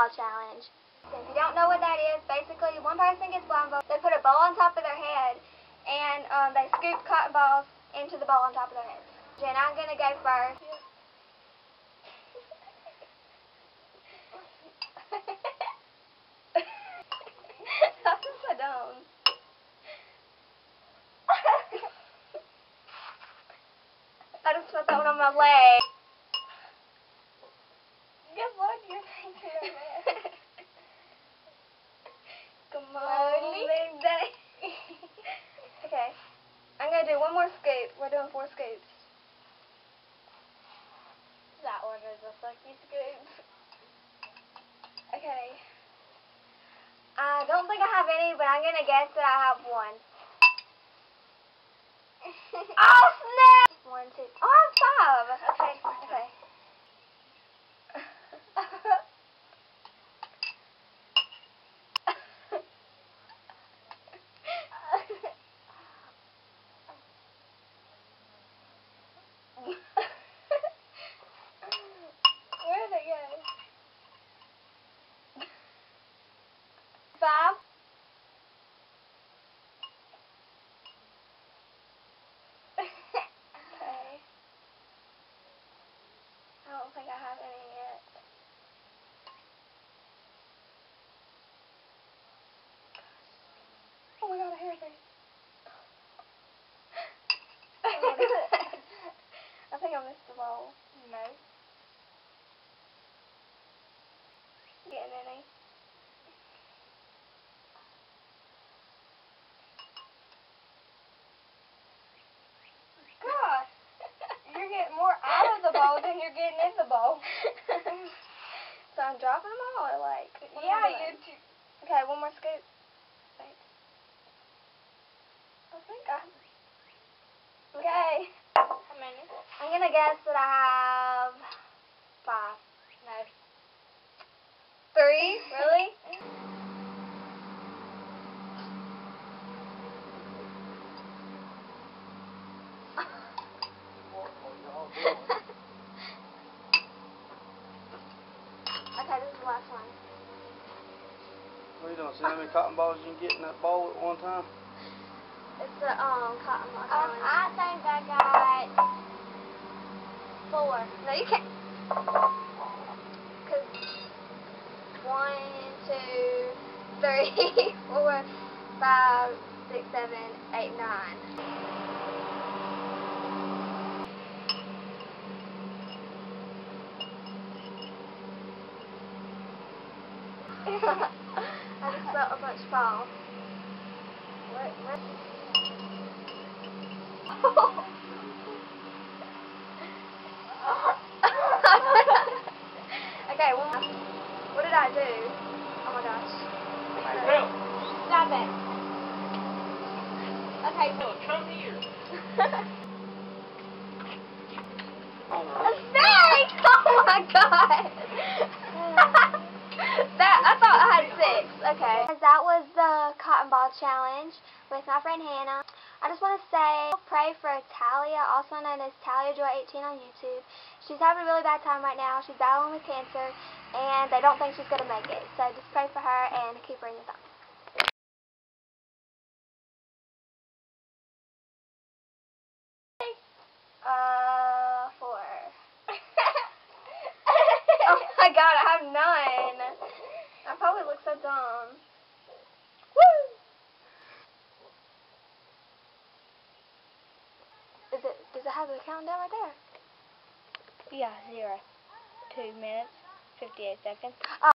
ball challenge. If you don't know what that is, basically one person gets blindfolded, they put a ball on top of their head, and um, they scoop cotton balls into the ball on top of their head. Jen, I'm going to go first. That's. I just put that one on my leg. Good luck, you're thinking of it. Good morning, baby. okay. I'm scoop. We're doing four scoops. That one is a sucky scoop. Okay. I don't think I have any, but I'm going to guess that I have one. oh, snap! One, two. Oh, I have five. Okay, okay. Where did it go? Five. okay. I don't think I have any yet. Oh my god, a hair thing. I think I missed the ball. No. Getting any? Gosh, you're getting more out of the bowl than you're getting in the bowl. so I'm dropping them all, or like? what am I yeah, you. T- Okay, one more scoop. Wait. I think I. Okay. How many? I'm gonna guess that I have five. No. Three? Really? okay, this is the last one. What are you doing? See how many cotton balls you can get in that bowl at one time? It's the um cotton ball Um. I think I got four. No, you can't. Cause one, two, three, four, five, six, seven, eight, nine. I just a bunch fall. What? What? okay, well, what did I do? Oh my gosh. Stop it. Okay, so Come here. A snake! Oh my god! that I thought I had six. Okay. That was the cotton ball challenge with my friend Hannah. I just want to say, pray for Talia, also known as Talia Joy 18 on YouTube. She's having a really bad time right now. She's battling with cancer, and they don't think she's going to make it. So just pray for her and keep her in your thoughts. Uh, four. oh my god, I have none. Probably look so dumb. Woo! Is it, does it have the countdown right there? yeah, zero. Two minutes, fifty-eight seconds. Oh.